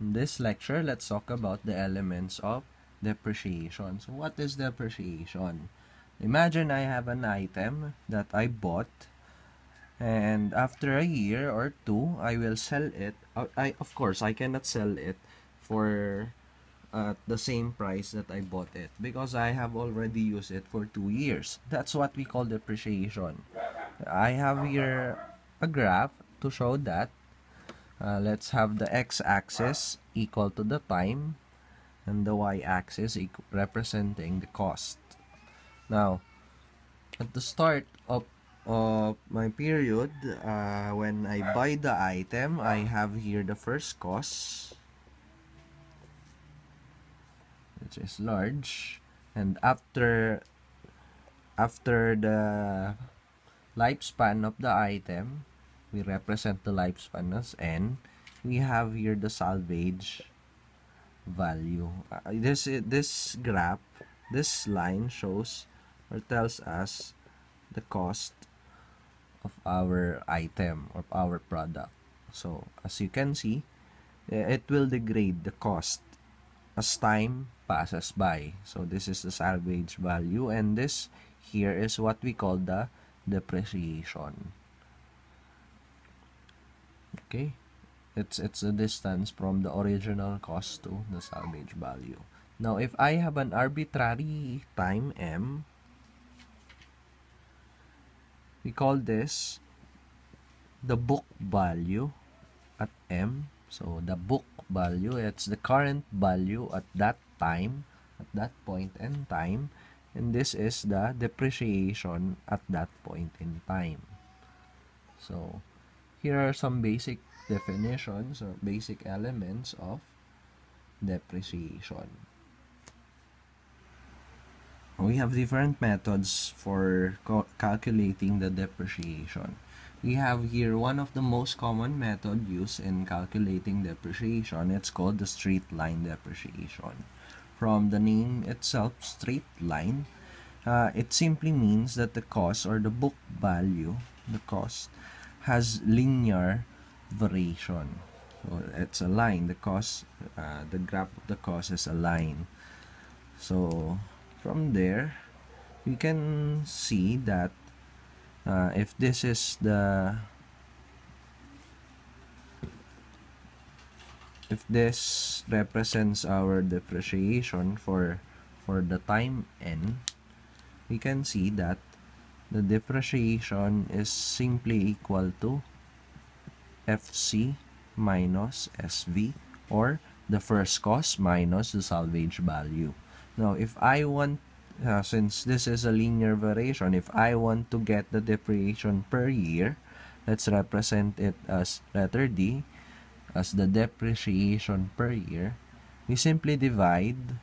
In this lecture, let's talk about the elements of depreciation. So what is depreciation? Imagine I have an item that I bought and after a year or two, I will sell it. Uh, I Of course, I cannot sell it for at the same price that I bought it because I have already used it for two years. That's what we call depreciation. I have here a graph to show that. Uh, let's have the x-axis equal to the time and the y-axis representing the cost. Now, at the start of, of my period, uh, when I buy the item, I have here the first cost which is large and after after the lifespan of the item we represent the lifespan as n we have here the salvage value uh, this this graph this line shows or tells us the cost of our item or our product so as you can see it will degrade the cost as time passes by. So this is the salvage value and this here is what we call the depreciation. Okay? It's it's a distance from the original cost to the salvage value. Now if I have an arbitrary time m we call this the book value at m so the book value, it's the current value at that time, at that point in time. And this is the depreciation at that point in time. So here are some basic definitions or basic elements of depreciation. We have different methods for calculating the depreciation we have here one of the most common method used in calculating depreciation. It's called the straight line depreciation. From the name itself, straight line, uh, it simply means that the cost or the book value, the cost, has linear variation. So it's a line. The cost, uh, the graph of the cost is a line. So from there, we can see that uh, if this is the if this represents our depreciation for for the time n we can see that the depreciation is simply equal to FC minus SV or the first cost minus the salvage value. Now, if I want uh, since this is a linear variation, if I want to get the depreciation per year, let's represent it as letter D as the depreciation per year. We simply divide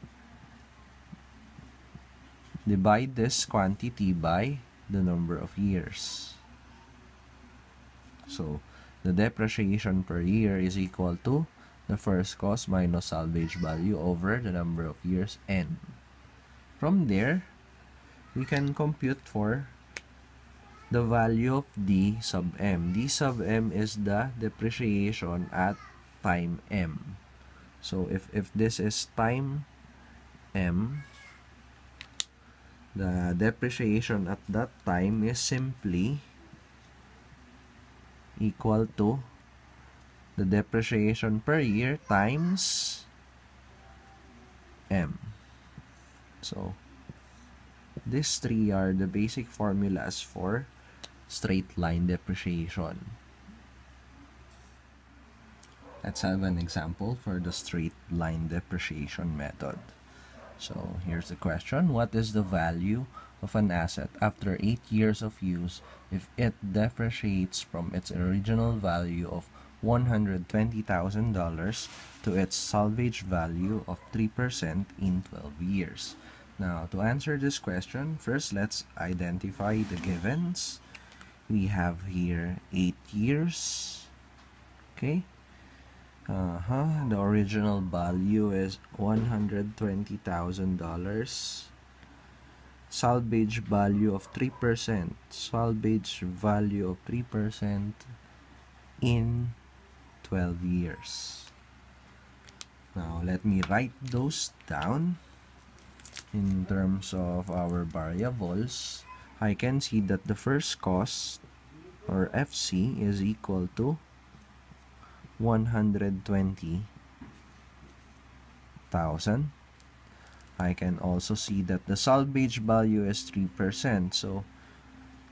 divide this quantity by the number of years. So, the depreciation per year is equal to the first cost minus salvage value over the number of years n. From there, we can compute for the value of d sub m. d sub m is the depreciation at time m. So if, if this is time m, the depreciation at that time is simply equal to the depreciation per year times m. So, these three are the basic formulas for straight line depreciation. Let's have an example for the straight line depreciation method. So here's the question. What is the value of an asset after 8 years of use if it depreciates from its original value of $120,000 to its salvage value of 3% in 12 years? Now, to answer this question, first let's identify the givens. We have here 8 years. Okay. Uh-huh. The original value is $120,000. Salvage value of 3%. Salvage value of 3% in 12 years. Now, let me write those down. In terms of our variables, I can see that the first cost, or FC, is equal to 120,000. I can also see that the salvage value is 3%. So,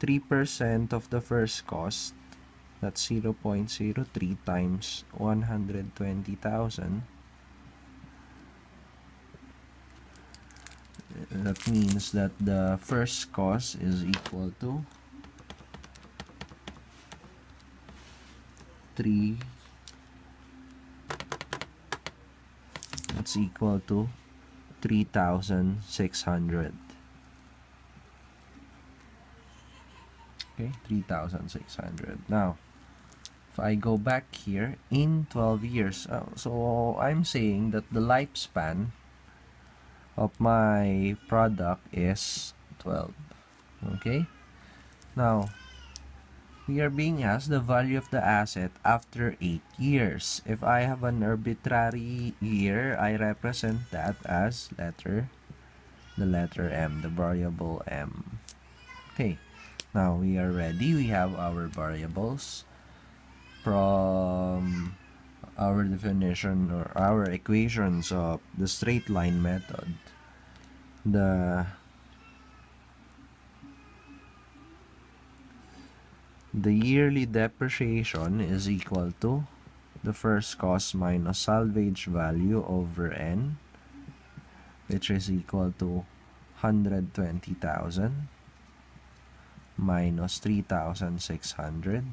3% of the first cost, that's 0.03 times 120,000 that means that the first cost is equal to 3 that's equal to 3,600 okay 3,600 now if I go back here in 12 years uh, so I'm saying that the lifespan of my product is 12 okay? Now we are being asked the value of the asset after 8 years. If I have an arbitrary year I represent that as letter the letter M the variable M. Okay now we are ready. We have our variables from our definition or our equations of the straight line method. The the yearly depreciation is equal to the first cost minus salvage value over n which is equal to 120,000 minus 3,600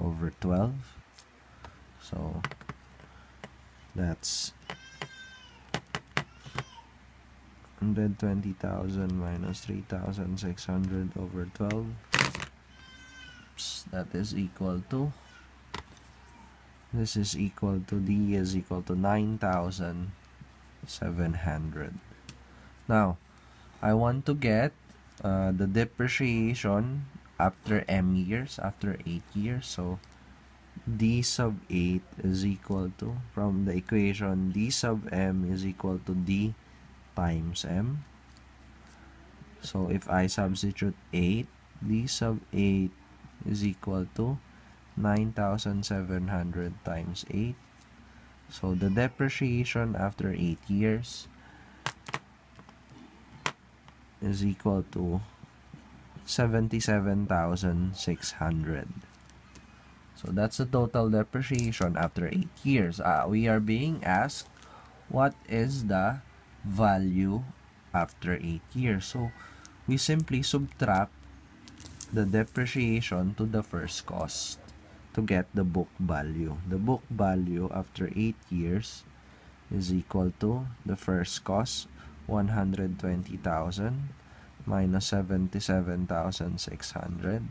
over 12 so that's 120,000 minus 3,600 over 12 that is equal to this is equal to D is equal to 9,700 now I want to get uh, the depreciation after m years after 8 years so d sub 8 is equal to, from the equation, d sub m is equal to d times m. So if I substitute 8, d sub 8 is equal to 9,700 times 8. So the depreciation after 8 years is equal to 77,600. So that's the total depreciation after 8 years. Uh, we are being asked what is the value after 8 years. So we simply subtract the depreciation to the first cost to get the book value. The book value after 8 years is equal to the first cost 120,000 minus 77,600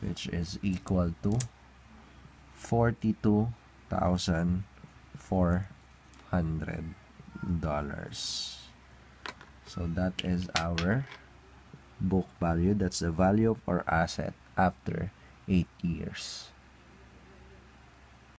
which is equal to $42,400 so that is our book value. That's the value of our asset after 8 years